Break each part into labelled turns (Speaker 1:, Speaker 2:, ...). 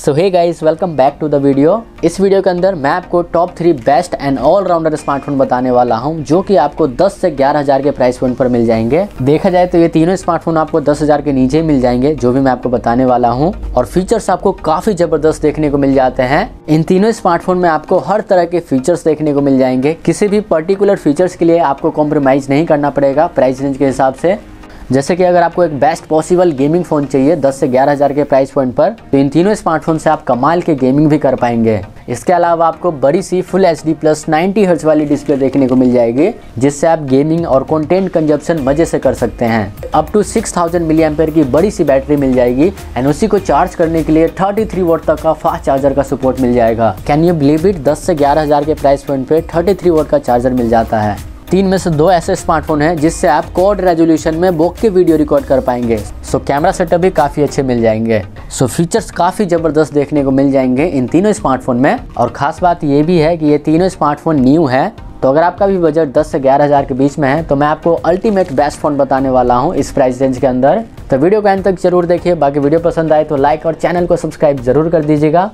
Speaker 1: So hey guys welcome back to the video इस वीडियो के अंदर मैं आपको top three best and allrounder smartphone बताने वाला हूँ जो कि आपको 10 से ग्यारह हज़ार के प्राइस पॉइंट पर मिल जाएँगे। देखा जाए तो ये तीनों स्मार्टफ़ोन आपको 10,000 के नीचे मिल जाएँगे जो भी मैं आपको बताने वाला हूँ। और फीचर्स आपको काफ़ी ज़बरदस्त देखने को मिल जाते हैं। इन तीनों स्मार्टफ़ोन में आपको हर तरह के फीचर्स देखने को मिल जाएँगे। किसी भी पर्टिकुलर फीचर्स के लिए आपको कॉम्प्रोमाइज नहीं करना पड़ेगा प्राइस रेंज के हिसाब से। जैसे कि अगर आपको एक बेस्ट पॉसिबल गेमिंग फ़ोन चाहिए 10 से ग्यारह हज़ार के प्राइस पॉइंट पर तो इन तीनों स्मार्टफ़ोन से आप कमाल के गेमिंग भी कर पाएँगे। इसके अलावा आपको बड़ी सी full H D plus ninety hertz वाली डिस्प्ले देखने को मिल जाएगी, जिससे आप गेमिंग और कंटेंट कंजप्शन मज़े से कर सकते हैं। Up to six thousand milliampere की बड़ी सी बैटरी मिल जाएगी एंड उसी को चार्ज करने के लिए थर्टी थ्री वोट तक का फास्ट चार्जर का सपोर्ट मिल जाएगा। कैन यू बिलीव इट दस से ग्यारह हज़ार के प्राइस पॉइंट पे थर्टी थ्री वोट का चार्जर मिल जाता है। तीन में से दो ऐसे स्मार्टफ़ोन हैं जिससे आप कोड रेजोल्यूशन में बोक के वीडियो रिकॉर्ड कर पाएँगे। सो कैमरा सेटअप भी काफ़ी अच्छे मिल जाएँगे। सो फीचर्स काफ़ी ज़बरदस्त देखने को मिल जाएँगे इन तीनों स्मार्टफ़ोन में। और ख़ास बात ये भी है कि ये तीनों स्मार्टफ़ोन न्यू है। तो अगर आपका भी बजट 10 से ग्यारह हज़ार के बीच में है तो मैं आपको अल्टीमेट बेस्ट फ़ोन बताने वाला हूँ इस प्राइस रेंज के अंदर। तो वीडियो को एंड तक ज़रूर देखिए। बाकी वीडियो पसंद आए तो लाइक और चैनल को सब्सक्राइब ज़रूर कर दीजिएगा।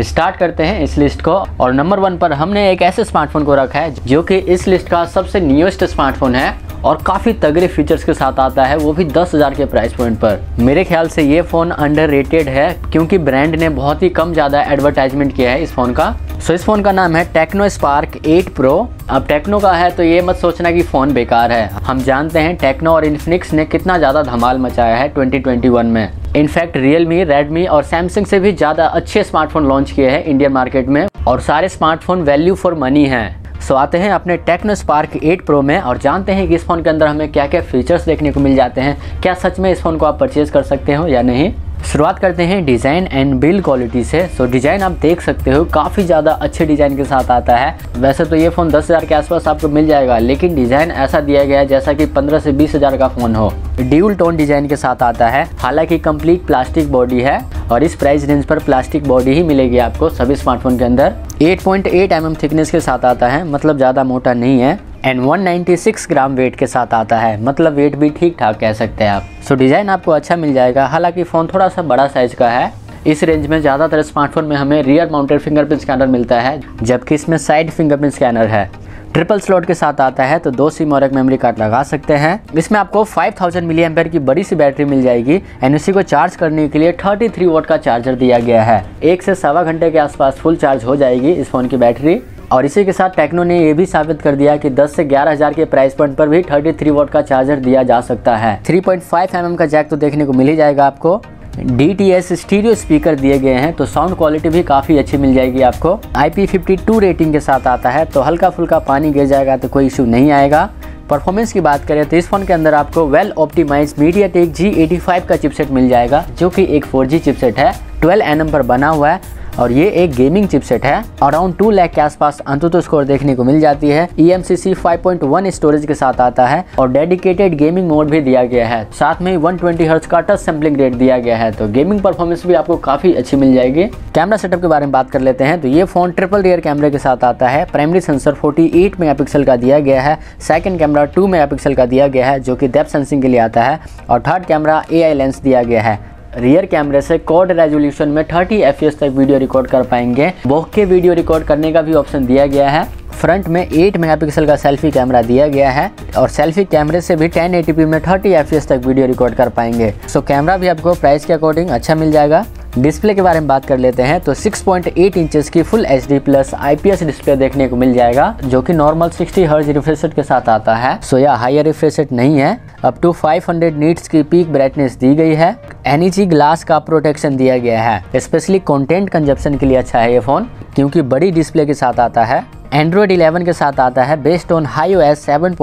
Speaker 1: स्टार्ट करते हैं इस लिस्ट को। और नंबर वन पर हमने एक ऐसे स्मार्टफ़ोन को रखा है जो कि इस लिस्ट का सबसे न्यूएस्ट स्मार्टफ़ोन है और काफ़ी तगड़े फीचर्स के साथ आता है, वो भी दस हज़ार के प्राइस पॉइंट पर। मेरे ख्याल से ये फ़ोन अंडर है क्योंकि ब्रांड ने बहुत ही कम ज़्यादा एडवर्टाइजमेंट किया है इस फ़ोन का। सो इस फ़ोन का नाम है टेक्नो स्पार्क 8 प्रो अब टेक्नो का है तो ये मत सोचना कि फ़ोन बेकार है। हम जानते हैं टेक्नो और इन्फिनिक्स ने कितना ज़्यादा धमाल मचाया है 2021 में। इनफैक्ट रियलमी रेडमी और सैमसंग से भी ज़्यादा अच्छे स्मार्टफ़ोन लॉन्च किए हैं इंडियन मार्केट में और सारे स्मार्टफ़ोन वैल्यू फॉर मनी हैं। सो आते हैं अपने टेक्नो स्पार्क 8 प्रो में और जानते हैं कि इस फ़ोन के अंदर हमें क्या क्या फीचर्स देखने को मिल जाते हैं। क्या सच में इस फ़ोन को आप परचेज़ कर सकते हो या नहीं? शुरुआत करते हैं डिज़ाइन एंड बिल्ड क्वालिटी से। सो डिज़ाइन आप देख सकते हो, काफ़ी ज़्यादा अच्छे डिज़ाइन के साथ आता है। वैसे तो ये फ़ोन दस हज़ार के आसपास आपको मिल जाएगा, लेकिन डिज़ाइन ऐसा दिया गया है जैसा कि पंद्रह से बीस हज़ार का फ़ोन हो। ड्यूल टोन डिज़ाइन के साथ आता है। हालाँकि कंप्लीट प्लास्टिक बॉडी है और इस प्राइस रेंज पर प्लास्टिक बॉडी ही मिलेगी आपको सभी स्मार्टफ़ोन के अंदर। 8.8 पॉइंट mm थिकनेस के साथ आता है मतलब ज़्यादा मोटा नहीं है। एंड 196 ग्राम वेट के साथ आता है। मतलब वेट भी ठीक ठाक कह सकते हैं आप। सो so, डिज़ाइन आपको अच्छा मिल जाएगा। हालाँकि फ़ोन थोड़ा सा बड़ा साइज़ का है। इस रेंज में ज़्यादातर स्मार्टफ़ोन में हमें रियर माउंटेड फिंगरप्रिंट स्कैनर मिलता है जबकि इसमें साइड फिंगरप्रिंट स्कैनर है। ट्रिपल स्लॉट के साथ आता है तो दो सिम और एक मेमोरी कार्ड लगा सकते हैं। इसमें आपको 5000 थाउज़ेंड मिली एम्पेयर की बड़ी सी बैटरी मिल जाएगी एंड इसी को चार्ज करने के लिए 33 वोट का चार्जर दिया गया है। एक से सवा घंटे के आसपास फुल चार्ज हो जाएगी इस फ़ोन की बैटरी। और इसी के साथ टेक्नो ने यह भी साबित कर दिया कि 10 से ग्यारह हज़ार के प्राइस पॉइंट पर भी 33 वोट का चार्जर दिया जा सकता है। 3.5 पॉइंट mm का जैक तो देखने को मिल ही जाएगा आपको। D T S stereo speaker दिए गए हैं तो साउंड क्वालिटी भी काफ़ी अच्छी मिल जाएगी आपको। IP52 रेटिंग के साथ आता है तो हल्का फुल्का पानी गिर जाएगा तो कोई इशू नहीं आएगा। परफॉर्मेंस की बात करें तो इस फ़ोन के अंदर आपको well optimise MediaTek G eighty five का चिपसेट मिल जाएगा, जो कि एक 4G चिपसेट है। 12 एनएम पर बना हुआ है और ये एक गेमिंग चिपसेट है। अराउंड टू लैख के आसपास अंतुतो स्कोर देखने को मिल जाती है। E M C C five point one storage के साथ आता है और डेडिकेटेड गेमिंग मोड भी दिया गया है। साथ में वन ट्वेंटी हर्ट्ज का टच सैम्पलिंग रेट दिया गया है। तो गेमिंग परफॉर्मेंस भी आपको काफ़ी अच्छी मिल जाएगी। कैमरा सेटअप के बारे में बात कर लेते हैं। तो ये फ़ोन ट्रिपल रियर कैमरे के साथ आता है। प्राइमरी सेंसर 48 मेगापिक्सल का दिया गया है। सेकंड कैमरा 2 मेगापिक्सल का दिया गया है, जो कि डेप्थ सेंसिंग के लिए आता है। और थर्ड कैमरा एआई लेंस दिया गया है। रियर कैमरे से कॉड रेजोल्यूशन में 30 एफ़ तक वीडियो रिकॉर्ड कर पाएँगे। के वीडियो रिकॉर्ड करने का भी ऑप्शन दिया गया है। फ्रंट में 8 मेगापिक्सल का सेल्फी कैमरा दिया गया है और सेल्फी कैमरे से भी 1080p में 30 एफ़ तक वीडियो रिकॉर्ड कर पाएँगे। सो कैमरा भी आपको प्राइस के अकॉर्डिंग अच्छा मिल जाएगा। डिस्प्ले के बारे में बात कर लेते हैं तो 6.8 इंचेस की full H D plus IPS display देखने को मिल जाएगा, जो कि नॉर्मल 60 हर्ज रिफ्रेश के साथ आता है। सो यह हायर रिफ्रेश नहीं है अप टू 500 नीट्स की पीक ब्राइटनेस दी गई है। एनईजी ग्लास का प्रोटेक्शन दिया गया है। स्पेशली कंटेंट कंजप्शन के लिए अच्छा है ये फ़ोन क्योंकि बड़ी डिस्प्ले के साथ आता है। एंड्रॉयड 11 के साथ आता है based on Hi O S seven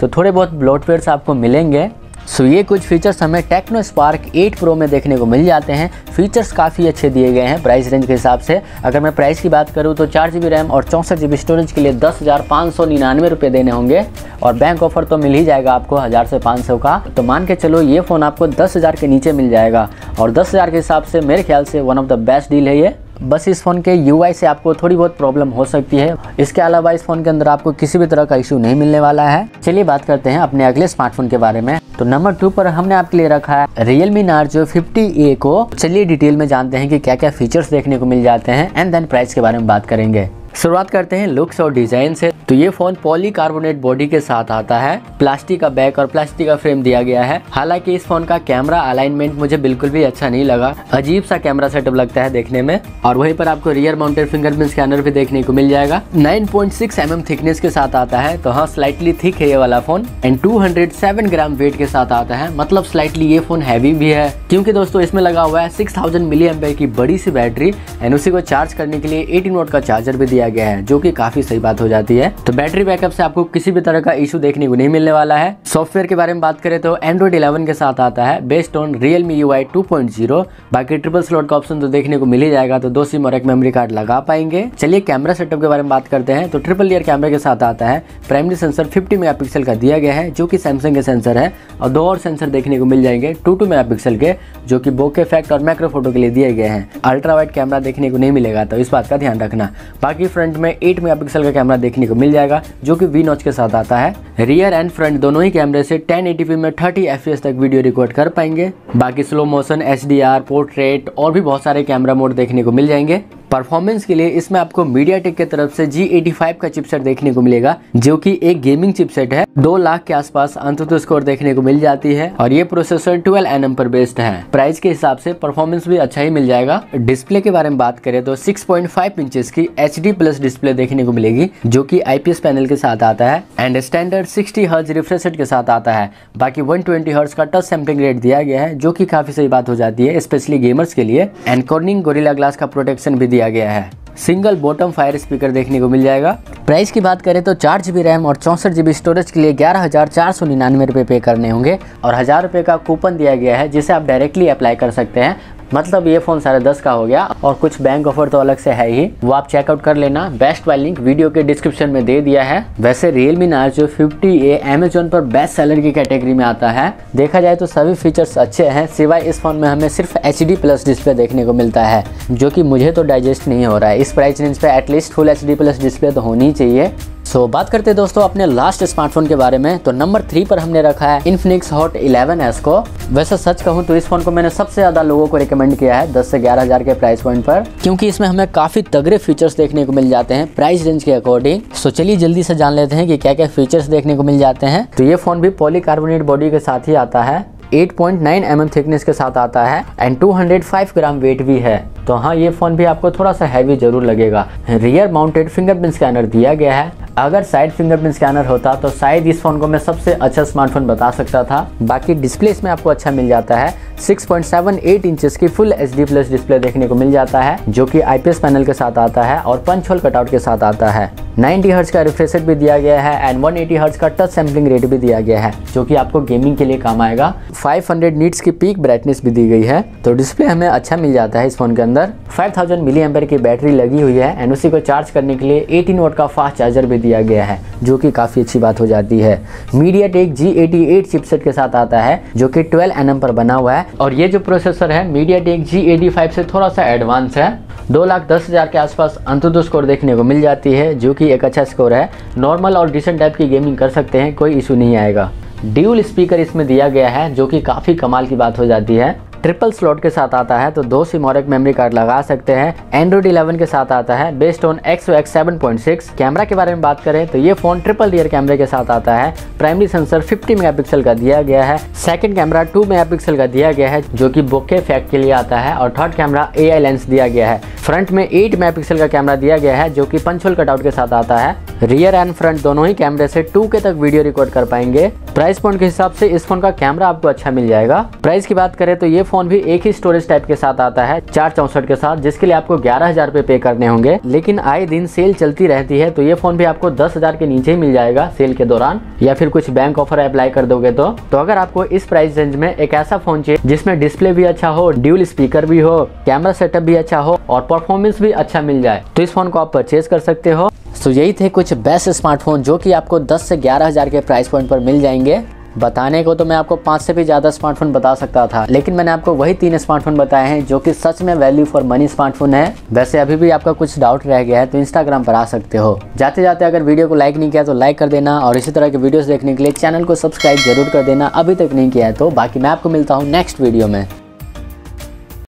Speaker 1: तो थोड़े बहुत ब्लोटवेयर्स आपको मिलेंगे। सो ये कुछ फीचर्स हमें टेक्नो स्पार्क 8 प्रो में देखने को मिल जाते हैं। फीचर्स काफ़ी अच्छे दिए गए हैं प्राइस रेंज के हिसाब से। अगर मैं प्राइस की बात करूँ तो चार जी रैम और चौंसठ जी स्टोरेज के लिए दस हज़ार पाँच सौ निन्यानवे रुपये देने होंगे। और बैंक ऑफ़र तो मिल ही जाएगा आपको हज़ार से पाँच सौ का। तो मान के चलो ये फ़ोन आपको दस हज़ार के नीचे मिल जाएगा। और दस हज़ार के हिसाब से मेरे ख्याल से one of the best deal है ये। बस इस फ़ोन के यूआई से आपको थोड़ी बहुत प्रॉब्लम हो सकती है। इसके अलावा इस फ़ोन के अंदर आपको किसी भी तरह का इशू नहीं मिलने वाला है। चलिए बात करते हैं अपने अगले स्मार्टफ़ोन के बारे में। तो नंबर टू पर हमने आपके लिए रखा है Realme Narzo fifty A को। चलिए डिटेल में जानते हैं कि क्या क्या फीचर्स देखने को मिल जाते हैं एंड देन प्राइस के बारे में बात करेंगे। शुरुआत करते हैं लुक्स और डिज़ाइन से। तो ये फ़ोन पॉलीकार्बोनेट बॉडी के साथ आता है। प्लास्टिक का बैक और प्लास्टिक का फ्रेम दिया गया है। हालाँकि इस फ़ोन का कैमरा अलाइनमेंट मुझे बिल्कुल भी अच्छा नहीं लगा। अजीब सा कैमरा सेटअप लगता है देखने में। और वहीं पर आपको रियर माउंटेड फिंगरप्रिंट स्कैनर भी देखने को मिल जाएगा। 9.6 पॉइंट थिकनेस के साथ आता है। तो हाँ स्लाइटली थिक है ये वाला फ़ोन एंड 207 ग्राम वेट के साथ आता है। मतलब स्लाइटली ये फ़ोन हैवी भी है। क्योंकि दोस्तों, इसमें लगा हुआ है सिक्स थाउज़ेंड मिली की बड़ी सी बैटरी एंड उसी को चार्ज करने के लिए एटीन वोट का चार्जर भी दिया गया है, जो की काफ़ी सही बात हो जाती है। तो बैटरी बैकअप से आपको किसी भी तरह का इशू देखने को नहीं मिलने वाला है। सॉफ्टवेयर के बारे में बात करें तो एंड्रॉइड इलेवन के साथ आता है based on Realme U I two point zero बाकी ट्रिपल स्लॉट का ऑप्शन तो देखने को मिल ही जाएगा तो दो सिम और एक मेमोरी कार्ड लगा पाएँगे। चलिए कैमरा सेटअप के बारे में बात करते हैं। तो ट्रिपल ईयर कैमरे के साथ आता है। प्राइमरी सेंसर 50 मेगापिक्सल का दिया गया है, जो कि सैमसंग के सेंसर है, और दो और सेंसर देखने को मिल जाएँगे टू टू मेगापिक्सल के, जो कि बोके इफ़ेक्ट और मैक्रो फ़ोटो के लिए दिए गए हैं। अल्ट्रा वाइड कैमरा देखने को नहीं मिलेगा तो इस बात का ध्यान रखना। बाकी फ्रंट में 8 मेगापिक्सल का कैमरा देखने को मिल जाएगा, जो कि वी नॉच के साथ आता है। रियर एंड फ्रंट दोनों ही कैमरे से 1080p में 30 fps तक वीडियो रिकॉर्ड कर पाएँगे। बाकी स्लो मोशन एच पोर्ट्रेट और भी बहुत सारे कैमरा मोड देखने को मिल जाएँगे। परफॉर्मेंस के लिए इसमें आपको मीडिया टेक की तरफ़ से G85 का चिपसेट देखने को मिलेगा, जो कि एक गेमिंग चिपसेट है। दो लाख के आसपास अंतुत स्कोर देखने को मिल जाती है और ये प्रोसेसर 12 एन पर बेस्ड है। प्राइस के हिसाब से परफॉर्मेंस भी अच्छा ही मिल जाएगा। डिस्प्ले के बारे में बात करें तो 6.5 इंचेस की एच प्लस डिस्प्ले देखने को मिलेगी, जो की आईपीएस पैनल के साथ आता है and standard sixty hertz refresh के साथ आता है। बाकी वन ट्वेंटी का टच सैम्पलिंग रेट दिया गया है, जो की काफ़ी सही बात हो जाती है स्पेशली गेमर्स के लिए। एंड कॉर्निंग गोरिला ग्लास का प्रोटेक्शन भी दिया गया है। सिंगल बॉटम फायर स्पीकर देखने को मिल जाएगा। प्राइस की बात करें तो चार जीबी रैम और चौंसठ जीबी स्टोरेज के लिए ग्यारह हज़ार चार सौ निन्यानवे रुपये पे करने होंगे और हज़ार रुपये का कूपन दिया गया है, जिसे आप डायरेक्टली अप्लाई कर सकते हैं। मतलब ये फ़ोन साढ़े दस का हो गया और कुछ बैंक ऑफ़र तो अलग से है ही। वो आप चेकआउट कर लेना। बेस्ट वाई लिंक वीडियो के डिस्क्रिप्शन में दे दिया है। वैसे रियलमी जो फिफ्टी ए अमेजोन पर बेस्ट सेलर की कैटेगरी में आता है, देखा जाए तो सभी फीचर्स अच्छे हैं, सिवाय इस फ़ोन में हमें सिर्फ़ एच प्लस डिस्प्ले देखने को मिलता है, जो कि मुझे तो डाइजेस्ट नहीं हो रहा है। इस प्राइस रेंज पे at least full H plus display तो होनी चाहिए। सो so, बात करते हैं दोस्तों अपने लास्ट स्मार्टफ़ोन के बारे में। तो नंबर थ्री पर हमने रखा है इन्फिनिक्स हॉट 11s को। वैसे सच कहूँ तो इस फ़ोन को मैंने सबसे ज़्यादा लोगों को रिकमेंड किया है 10 से ग्यारह हज़ार के प्राइस पॉइंट पर। क्योंकि इसमें हमें काफ़ी तगड़े फीचर्स देखने को मिल जाते हैं प्राइस रेंज के अकॉर्डिंग सो चलिए जल्दी से जान लेते हैं कि क्या क्या फीचर्स देखने को मिल जाते हैं। तो ये फ़ोन भी पॉलीकार्बोनेट बॉडी के साथ ही आता है। 8.9 mm थिकनेस के साथ आता है एंड 205 ग्राम वेट भी है। तो हाँ ये फ़ोन भी आपको थोड़ा सा हैवी ज़रूर लगेगा। रियर माउंटेड फिंगरप्रिंट स्कैनर दिया गया है। अगर साइड फिंगरप्रिंट स्कैनर होता तो शायद इस फ़ोन को मैं सबसे अच्छा स्मार्टफ़ोन बता सकता था। बाकी डिस्प्ले इसमें आपको अच्छा मिल जाता है। 6.78 इंचेस की फुल एच प्लस डिस्प्ले देखने को मिल जाता है, जो कि आईपीएस पैनल के साथ आता है और पंच होल कटआउट के साथ आता है। 90 हर्ट्ज का रिफ्रेश रेट भी दिया गया है एंड 180 हर्ट्ज का टच सैम्पलिंग रेट भी दिया गया है, जो कि आपको गेमिंग के लिए काम आएगा। 500 नीट्स की पीक ब्राइटनेस भी दी गई है। तो डिस्प्ले हमें अच्छा मिल जाता है इस फ़ोन के अंदर। 5000 थाउज़ेंड मिली की बैटरी लगी हुई है एंड उसी को चार्ज करने के लिए 18 वोट का फास्ट चार्जर भी दिया गया है, जो कि काफ़ी अच्छी बात हो जाती है। MediaTek G eighty eight chipset के साथ आता है, जो कि 12 एन पर बना हुआ है। और ये जो प्रोसेसर है मीडिया टेक जी एटी से थोड़ा सा एडवांस है। दो लाख दस हज़ार के आसपास अंतुदो स्कोर देखने को मिल जाती है, जो कि एक अच्छा स्कोर है। नॉर्मल और डिसेंट टाइप की गेमिंग कर सकते हैं, कोई इशू नहीं आएगा। ड्यूल स्पीकर इसमें दिया गया है, जो कि काफ़ी कमाल की बात हो जाती है। ट्रिपल स्लॉट के साथ आता है तो दो सिम और एक मेमोरी कार्ड लगा सकते हैं। एंड्रॉइड 11 के साथ आता है based on X X seven point six camera के बारे में बात करें तो ये फ़ोन ट्रिपल रियर कैमरे के साथ आता है। प्राइमरी सेंसर 50 मेगापिक्सल का दिया गया है। सेकंड कैमरा 2 मेगापिक्सल का दिया गया है, जो कि बोके इफ़ेक्ट के लिए आता है, और थर्ड कैमरा एआई लेंस दिया गया है। फ्रंट में 8 मेगापिक्सल का कैमरा दिया गया है, जो कि पंचुअल कटआउट के साथ आता है। रियर एंड फ्रंट दोनों ही कैमरे से 2 के तक वीडियो रिकॉर्ड कर पाएँगे। प्राइस पॉइंट के हिसाब से इस फ़ोन का कैमरा आपको अच्छा मिल जाएगा। प्राइस की बात करें तो ये फ़ोन भी एक ही स्टोरेज टाइप के साथ आता है, चार चौसठ के साथ, जिसके लिए आपको ग्यारह हज़ार पे करने होंगे। लेकिन आए दिन सेल चलती रहती है तो ये फ़ोन भी आपको दस हज़ार के नीचे ही मिल जाएगा सेल के दौरान, या फिर कुछ बैंक ऑफ़र अप्लाई कर दोगे तो। तो अगर आपको इस प्राइस रेंज में एक ऐसा फ़ोन चाहिए, जिसमें डिस्प्ले भी अच्छा हो ड्यूल स्पीकर भी हो कैमरा सेटअप भी अच्छा हो, और परफॉर्मेंस भी अच्छा मिल जाए तो इस फ़ोन को आप परचेज कर सकते हो। तो यही थे कुछ बेस्ट स्मार्टफ़ोन जो कि आपको 10 से ग्यारह हज़ार के प्राइस पॉइंट पर मिल जाएँगे। बताने को तो मैं आपको पाँच से भी ज़्यादा स्मार्टफ़ोन बता सकता था, लेकिन मैंने आपको वही तीन स्मार्टफ़ोन बताए हैं जो कि सच में वैल्यू फॉर मनी स्मार्टफ़ोन है। वैसे अभी भी आपका कुछ डाउट रह गया है तो इंस्टाग्राम पर आ सकते हो। जाते जाते अगर वीडियो को लाइक नहीं किया तो लाइक कर देना और इसी तरह के वीडियो देखने के लिए चैनल को सब्सक्राइब ज़रूर कर देना। अभी तक नहीं किया है तो बाकी मैं आपको मिलता हूँ नेक्स्ट वीडियो में।